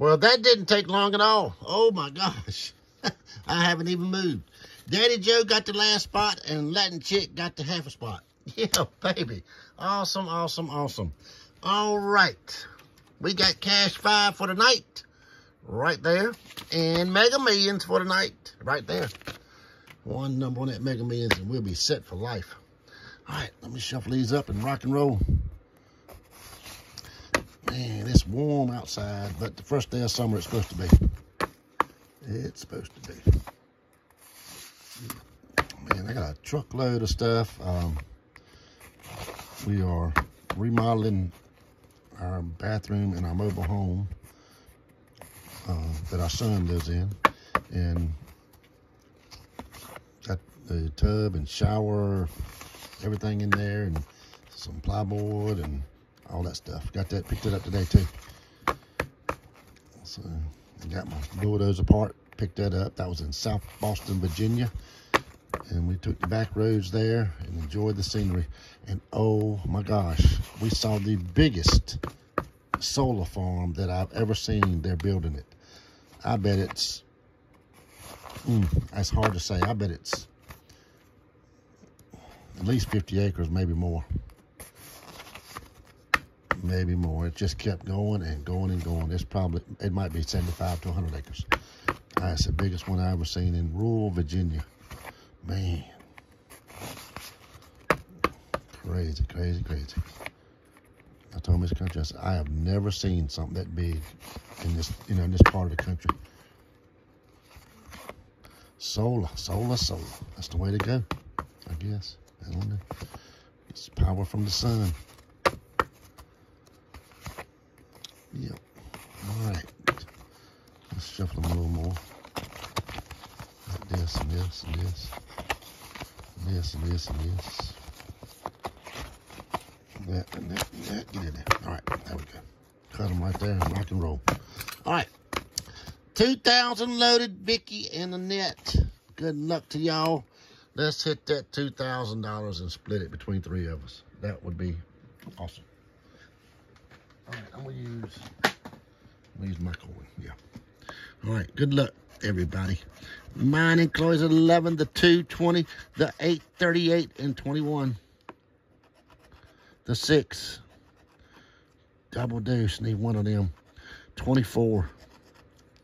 Well, that didn't take long at all. Oh my gosh. I haven't even moved. Daddy Joe got the last spot and Latin Chick got the half a spot. Yeah, baby. Awesome, awesome, awesome. All right. We got cash five for the night. Right there. And Mega Millions for the night. Right there. One number on that Mega Millions and we'll be set for life. All right, let me shuffle these up and rock and roll. Man, it's warm outside, but the first day of summer it's supposed to be. It's supposed to be. Man, I got a truckload of stuff. Um, we are remodeling our bathroom in our mobile home uh, that our son lives in. And got the tub and shower, everything in there, and some plywood and all that stuff. Got that, picked it up today too. So, I got my bulldozer part, picked that up. That was in South Boston, Virginia. And we took the back roads there and enjoyed the scenery. And oh my gosh, we saw the biggest solar farm that I've ever seen. They're building it. I bet it's, mm, that's hard to say. I bet it's at least 50 acres, maybe more maybe more. It just kept going and going and going. It's probably, it might be 75 to 100 acres. Uh, That's the biggest one I ever seen in rural Virginia. Man. Crazy, crazy, crazy. I told Miss Country, I said, I have never seen something that big in this, you know, in this part of the country. Solar, solar, solar. That's the way to go, I guess. I don't know. It's power from the sun. Yep. All right. Let's shuffle them a little more. This and this and this. And this and this and this. That and that and that. Get in there. All right. There we go. Cut them right there and rock and roll. All right. 2,000 loaded Vicky and Annette. Good luck to y'all. Let's hit that $2,000 and split it between three of us. That would be awesome. All right, I'm gonna use, I'm use my coin, yeah. All right, good luck, everybody. Mine includes 11, the 220, the 838, and 21. The 6, double deuce, need one of them. 24,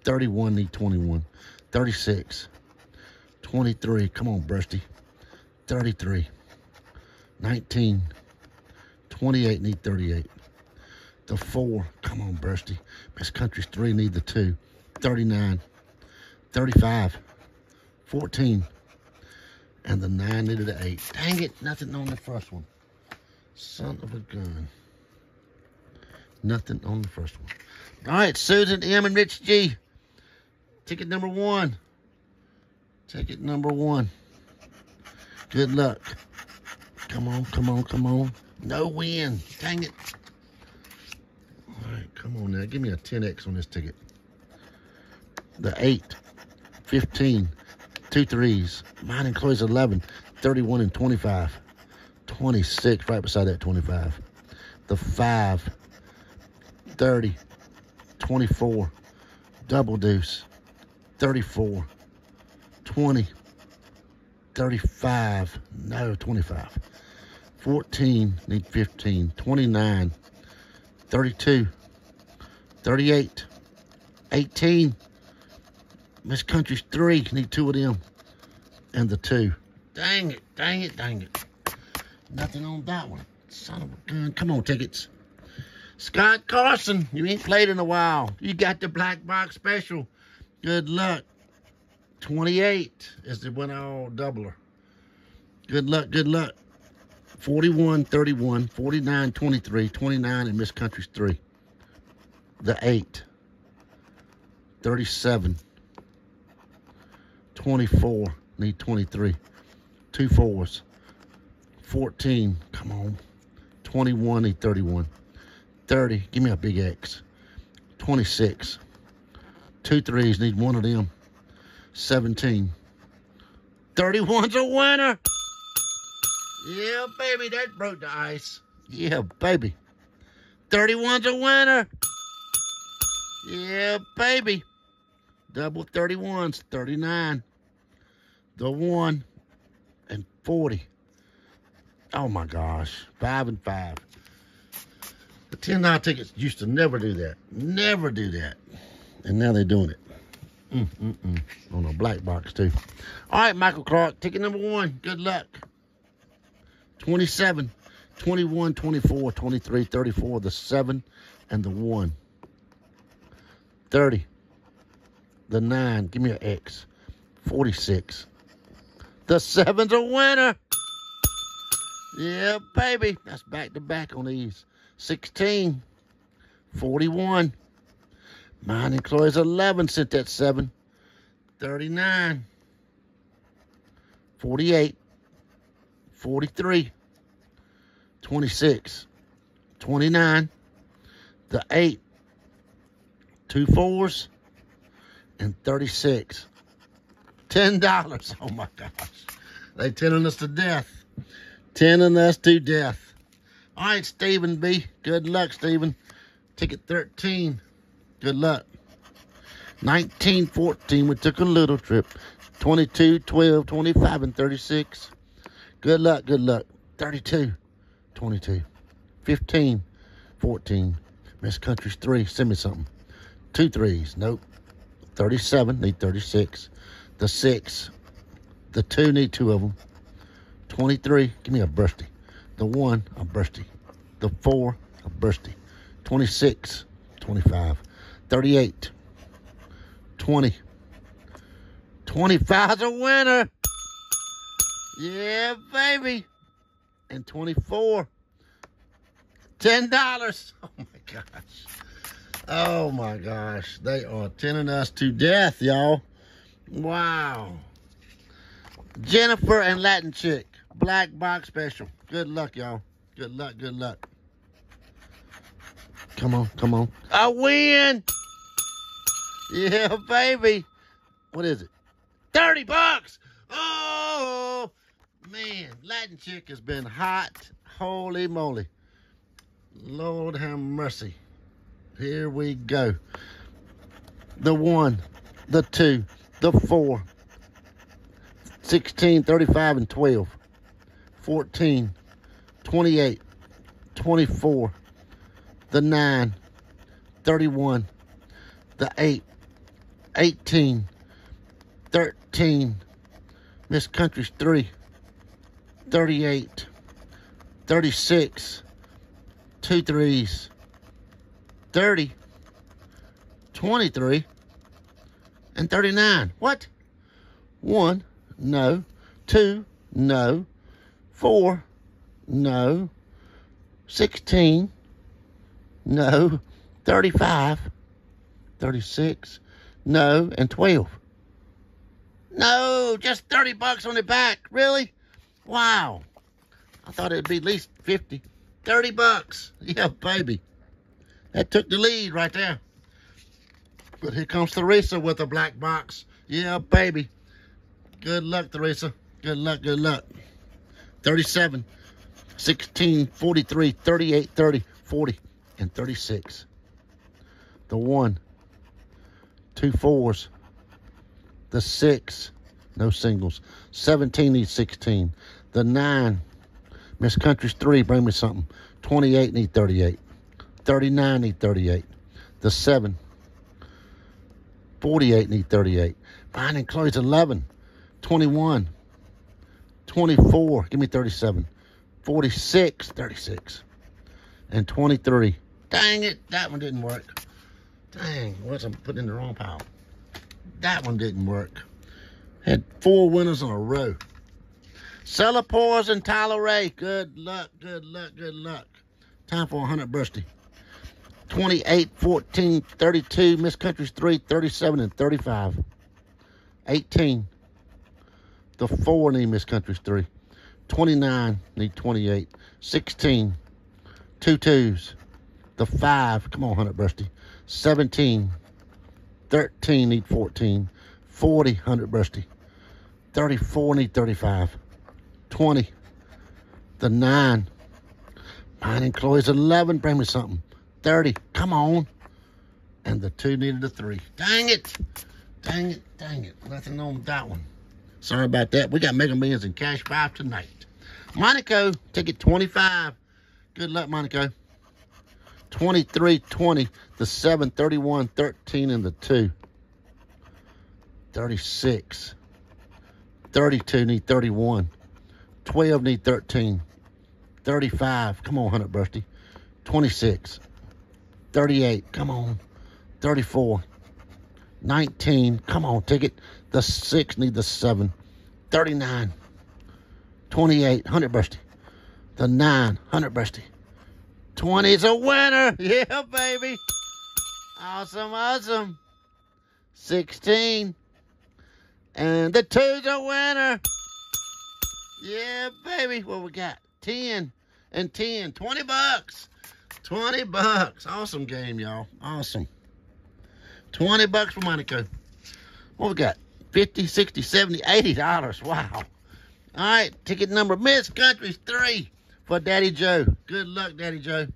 31, need 21. 36, 23, come on, Brusty. 33, 19, 28, need 38 the four. Come on, Bursty. Miss Country's three, need the two. 39, 35, 14, and the nine needed the eight. Dang it, nothing on the first one. Son of a gun. Nothing on the first one. All right, Susan M. and Rich G. Ticket number one. Ticket number one. Good luck. Come on, come on, come on. No win. Dang it. All right, come on now, give me a 10X on this ticket. The 8, 15, two threes. Mine includes 11, 31, and 25. 26, right beside that 25. The 5, 30, 24, double deuce, 34, 20, 35, no, 25. 14, need 15, 29, 32, 38. 18. Miss Country's three. Need two of them. And the two. Dang it. Dang it. Dang it. Nothing on that one. Son of a gun. Come on, tickets. Scott Carson. You ain't played in a while. You got the black box special. Good luck. 28 is the one all doubler. Good luck. Good luck. 41, 31, 49, 23, 29, and Miss Country's 3 the 8, 37, 24, need 23, two fours, 14, come on, 21, need 31, 30, give me a big X, 26, two threes, need one of them, 17, 31's a winner. Yeah, baby, that broke the ice. Yeah, baby. 31's a winner. Yeah, baby. Double 31s, 39. The one and 40. Oh my gosh. Five and five. The $10 tickets used to never do that. Never do that. And now they're doing it. Mm, mm, mm. On a black box, too. All right, Michael Clark, ticket number one. Good luck. 27, 21, 24, 23, 34, the 7, and the 1. 30, the 9, give me an X. 46. The 7's a winner. Yeah, baby. That's back to back on these. 16, 41. Mine Chloe's 11 sent that 7. 39, 48, 43, 26, 29, the 8, two fours, and 36. $10. Oh my gosh. They telling us to death. Telling us to death. All right, Stephen B. Good luck, Stephen. Ticket 13. Good luck. 1914, we took a little trip. 22, 12, 25, and 36. Good luck, good luck. 32, 22, 15, 14. Miss Country's 3, send me something. Two threes, nope. 37, need 36. The 6, the 2, need two of them. 23, give me a bursty. The 1, a bursty. The 4, a bursty. 26, 25, 38, 20. 25's a winner. Yeah, baby. And 24. $10. Oh my gosh. Oh my gosh. They are tenning us to death, y'all. Wow. Jennifer and Latin Chick. Black box special. Good luck, y'all. Good luck, good luck. Come on, come on. I win! Yeah, baby. What is it? 30 bucks! Oh, man. Latin Chick has been hot. Holy moly. Lord have mercy. Here we go. The one, the two, the four, 16, 35, and 12, 14, 28, 24, the 9, 31, the 8, 18, 13, Miss Country's 3, 38, 36, two threes, 30, 23, and 39. What? One, no. Two, no. Four, no. 16, no. 35, 36, no. And 12. No, just 30 bucks on the back. Really? Wow. I thought it'd be at least 50. 30 bucks. Yeah, baby. That took the lead right there. But here comes Teresa with a black box. Yeah, baby. Good luck, Teresa. Good luck, good luck. 37, 16, 43, 38, 30, 40, and 36. The one, two fours, the six, no singles. 17 needs 16. The nine, Miss Country's three, bring me something. 28 need 38. 39 need 38. The 7. 48 need 38. Brian and Chloe's 11. 21. 24. Give me 37. 46. 36. And 23. Dang it. That one didn't work. Dang. What's I'm putting in the wrong pile? That one didn't work. Had four winners in a row. Cellar and Tyler Ray. Good luck, good luck, good luck. Time for a 100 bursty. 28, 14, 32, Miss Country's 3, 37, and 35. 18. The 4 need Miss Country's 3. 29 need 28. 16. Two twos. The 5. Come on, 100 Brusty. 17. 13 need 14. 40, 100 Brusty. 34 need 35. 20. The 9. Mine and Chloe's 11. Bring me something. 30. Come on. And the two needed a three. Dang it. Dang it. Dang it. Nothing on that one. Sorry about that. We got Mega Millions and Cash 5 tonight. Monaco, ticket 25. Good luck, Monaco. 23 20, the 7, 31 13, and the 2. 36. 32 need 31. 12 need 13. 35. Come on, 100 Busty. 26. 38. Come on. 34. 19. Come on, ticket. The 6 need the 7. 39. 28. 100 Busty. The 9. 100 Busty. 20 is a winner. Yeah, baby. Awesome, awesome. 16. And the two's a winner. Yeah, baby. What we got? 10 and 10. 20 bucks. 20 bucks. Awesome game, y'all. Awesome. 20 bucks for Monaco. What we got? 50, 60, 70, 80 dollars. Wow. All right, ticket number Miss Country's three for Daddy Joe. Good luck, Daddy Joe.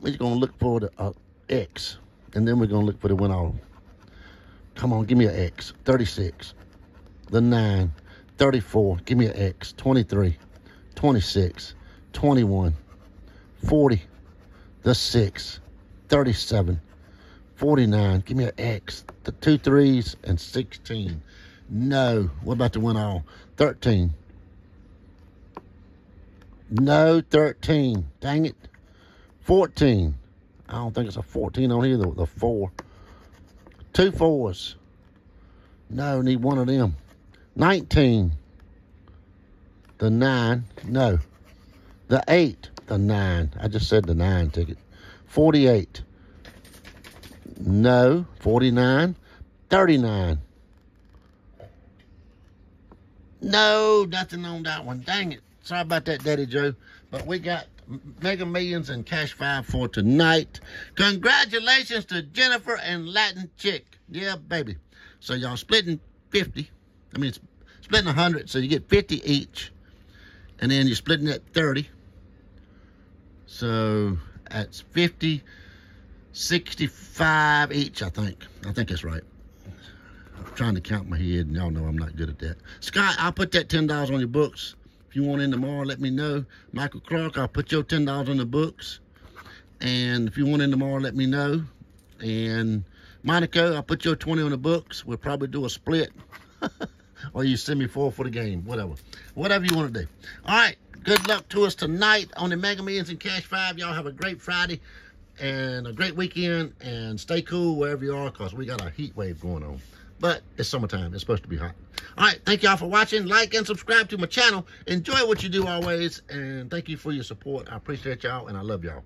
We're gonna look for the uh, X, and then we're gonna look for the win all. Come on, give me an X. 36, the 9, 34, give me an X. 23, 26, 21, 40, the 6, 37, 49, give me an X. The two threes and 16. No. What about the win all? 13. No, 13. Dang it. 14. I don't think it's a 14 on here, the, the four. Two fours. No, need one of them. 19. The nine. No. The eight. The nine. I just said the nine ticket. 48. No. 49. 39. No, nothing on that one. Dang it. Sorry about that, Daddy Joe. But we got Mega Millions and Cash 5 for tonight. Congratulations to Jennifer and Latin Chick. Yeah, baby. So y'all splitting 50. I mean, splitting 100, so you get 50 each. And then you're splitting that 30. So that's 50, 65 each, I think. I think that's right. I'm trying to count my head, and y'all know I'm not good at that. Scott, I'll put that $10 on your books. If you want in tomorrow, let me know. Michael Clark, I'll put your $10 on the books. And if you want in tomorrow, let me know. And Monaco, I'll put your 20 on the books. We'll probably do a split. or you send me four for the game, whatever. Whatever you want to do. All right, good luck to us tonight on the Mega Millions and Cash 5. Y'all have a great Friday and a great weekend. And stay cool wherever you are because we got a heat wave going on. But it's summertime. It's supposed to be hot. All right. Thank y'all for watching. Like and subscribe to my channel. Enjoy what you do always. And thank you for your support. I appreciate y'all and I love y'all.